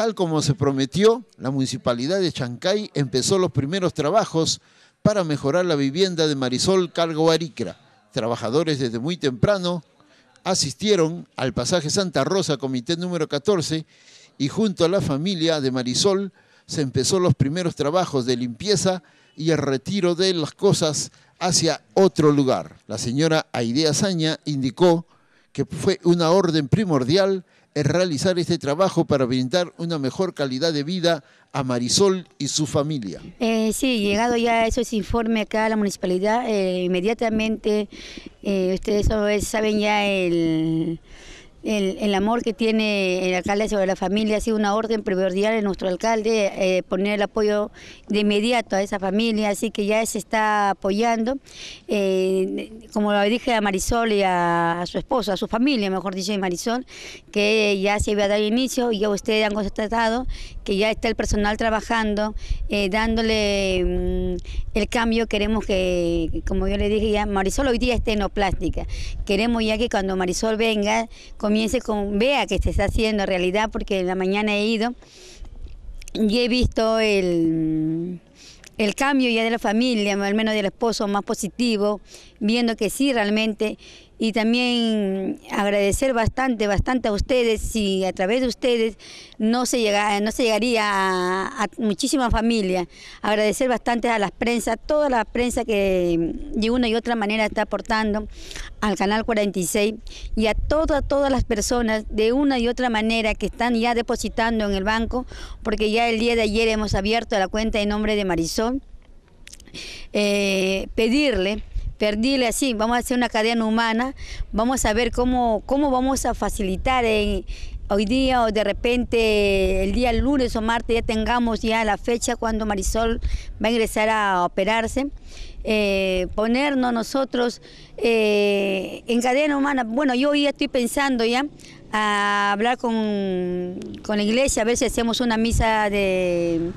Tal como se prometió, la municipalidad de Chancay empezó los primeros trabajos para mejorar la vivienda de Marisol Cargo Aricra. Trabajadores desde muy temprano asistieron al pasaje Santa Rosa, comité número 14, y junto a la familia de Marisol se empezó los primeros trabajos de limpieza y el retiro de las cosas hacia otro lugar. La señora Aidea Saña indicó que fue una orden primordial en realizar este trabajo para brindar una mejor calidad de vida a Marisol y su familia. Eh, sí, llegado ya esos informes acá a la municipalidad, eh, inmediatamente, eh, ustedes saben ya el el, amor que tiene el alcalde sobre la familia ha sido una orden primordial de nuestro alcalde, eh, poner el apoyo de inmediato a esa familia, así que ya se está apoyando. Eh, como lo dije a Marisol y a, su esposa, a su familia, mejor dicho, Marisol, que ya se iba a dar inicio ya ustedes han constatado que ya está el personal trabajando, eh, dándole mm, el cambio. Queremos que, como yo le dije ya, Marisol hoy día está en plástica. Queremos ya que cuando Marisol venga, comience con, vea que se está haciendo realidad, porque en la mañana he ido y he visto el, el cambio ya de la familia, al menos del esposo más positivo, viendo que sí realmente y también agradecer bastante, bastante a ustedes si a través de ustedes no se, llega, no se llegaría a, muchísima familia. Agradecer bastante a las prensa, toda la prensa que de una y otra manera está aportando al Canal 46 y a todas, todas las personas de una y otra manera que están ya depositando en el banco, porque ya el día de ayer hemos abierto la cuenta en nombre de Marisol. Eh, pedirle perdirle así, vamos a hacer una cadena humana, vamos a ver cómo, cómo vamos a facilitar hoy día o de repente el día lunes o martes ya tengamos ya la fecha cuando Marisol va a ingresar a operarse. Eh, ponernos nosotros eh, en cadena humana. Bueno, yo ya estoy pensando ya a hablar con, con la iglesia, a ver si hacemos una misa de,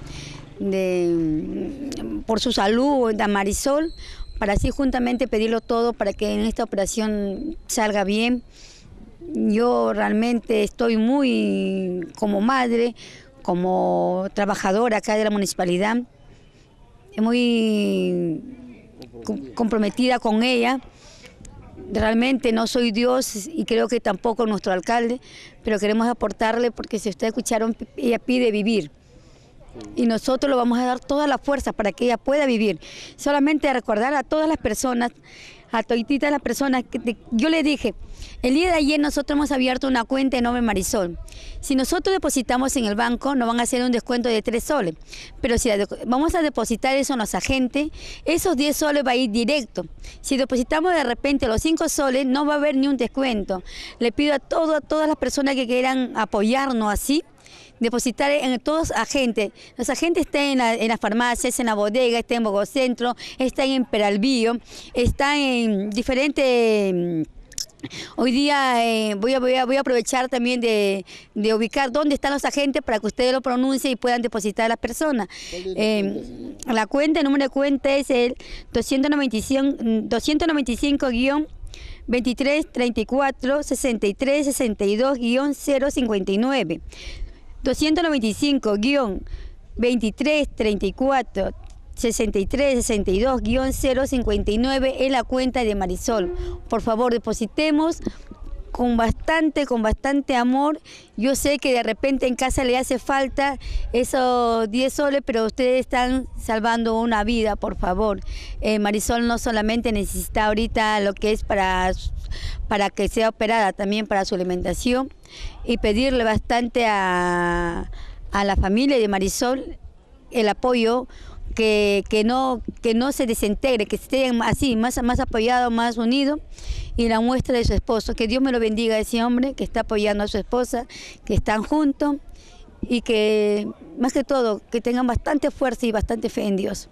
de por su salud de Marisol para así juntamente pedirlo todo para que en esta operación salga bien. Yo realmente estoy muy como madre, como trabajadora acá de la municipalidad, muy comprometida con ella. Realmente no soy Dios y creo que tampoco nuestro alcalde, pero queremos aportarle porque si ustedes escucharon, ella pide vivir y nosotros le vamos a dar toda la fuerza para que ella pueda vivir. Solamente recordar a todas las personas, a todas las personas, que yo le dije, el día de ayer nosotros hemos abierto una cuenta en nombre Marisol. Si nosotros depositamos en el banco, nos van a hacer un descuento de 3 soles. Pero si vamos a depositar eso en los agentes, esos 10 soles va a ir directo. Si depositamos de repente los 5 soles, no va a haber ni un descuento. Le pido a, todo, a todas las personas que quieran apoyarnos así, depositar en todos agentes. Los agentes están en, la, las farmacias, en la bodega, están en Bogocentro, están en Peralbío, están en diferentes... Mm, hoy día eh, voy, a, voy, a, aprovechar también de, ubicar dónde están los agentes para que ustedes lo pronuncien y puedan depositar a las personas. Eh, la cuenta, el número de cuenta es el 295, 295 23 34 63 62 059 295-2334 6362-059 en la cuenta de Marisol. Por favor, depositemos con bastante, con bastante amor. Yo sé que de repente en casa le hace falta esos 10 soles, pero ustedes están salvando una vida, por favor. Eh, Marisol no solamente necesita ahorita lo que es para, para que sea operada, también para su alimentación y pedirle bastante a, a la familia de Marisol el apoyo que, que, no, que no se desintegre, que estén así, más, más apoyado, más unido y la muestra de su esposo. Que Dios me lo bendiga a ese hombre que está apoyando a su esposa, que están juntos y que, más que todo, que tengan bastante fuerza y bastante fe en Dios.